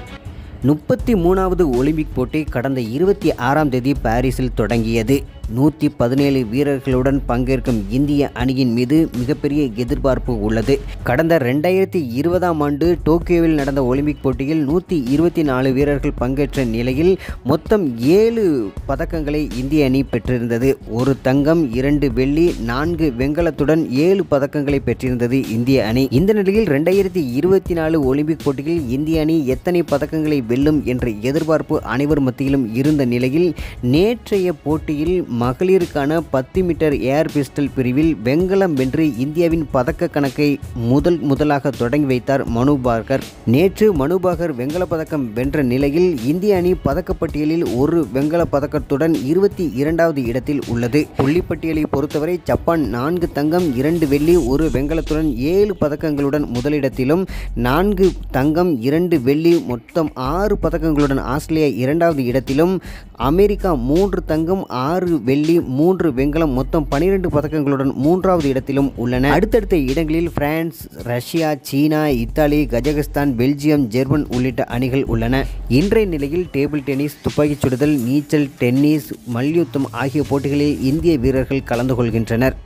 bye. முப்பத்தி மூணாவது Olympic போட்டி கடந்த இருபத்தி ஆறாம் தேதி பாரிஸில் தொடங்கியது. நூற்றி பதினேழு வீரர்களுடன் பங்கேற்கும் இந்திய அணியின் மீது மிகப்பெரிய எதிர்பார்ப்பு உள்ளது. கடந்த ரெண்டாயிரத்தி இருபதாம் ஆண்டு டோக்கியோவில் நடந்த ஒலிம்பிக் போட்டியில் நூற்றி இருபத்தி நாலு வீரர்கள் பங்கேற்ற நிலையில் மொத்தம் ஏழு பதக்கங்களை இந்திய அணி பெற்றிருந்தது. ஒரு தங்கம் இரண்டு வெள்ளி நான்கு வெண்கலத்துடன் ஏழு பதக்கங்களை பெற்றிருந்தது இந்திய அணி. இந்த நிலையில் ரெண்டாயிரத்தி இருபத்தி நாலு ஒலிம்பிக் போட்டியில் இந்திய அணி எத்தனை பதக்கங்களை வெல்லும் என்ற எதிர்பார்ப்பு அனைவர் மத்தியிலும் இருந்த நிலையில் நேற்றைய போட்டியில் மகளிருக்கான பத்து மீட்டர் ஏர் பிஸ்டல் பிரிவில் வெங்கலம் வென்று இந்தியாவின் பதக்க கணக்கை முதல் முதலாக தொடங்கி வைத்தார் மனுபார்கர் நேற்று மனு வெங்கல பதக்கம் வென்ற நிலையில் இந்திய அணி பதக்கப்பட்டியலில் ஒரு வெங்கல பதக்கத்துடன் இருபத்தி இரண்டாவது இடத்தில் உள்ளது. புள்ளிப்பட்டியலை பொறுத்தவரை ஜப்பான் நான்கு தங்கம் இரண்டு வெள்ளி ஒரு வெங்கலத்துடன் ஏழு பதக்கங்களுடன் முதலிடத்திலும் நான்கு தங்கம் இரண்டு வெள்ளி மொத்தம் ஆறு ஆறு பதக்கங்களுடன் ஆஸ்திரேலியா இரண்டாவது இடத்திலும் அமெரிக்கா மூன்று தங்கம் ஆறு வெள்ளி மூன்று வெங்கலம் மொத்தம் பனிரெண்டு பதக்கங்களுடன் மூன்றாவது இடத்திலும் உள்ளன. அடுத்தடுத்த இடங்களில் France Russia China Italy Kazakhstan Belgium German உள்ளிட்ட அணிகள் உள்ளன. இன்றைய நிலையில் டேபிள் டென்னிஸ் துப்பாக்கிச் சுடுதல் நீச்சல் டென்னிஸ் மல்யுத்தம் ஆகிய போட்டிகளில் இந்திய வீரர்கள் கலந்து கொள்கின்றனர்.